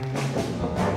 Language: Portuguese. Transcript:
Música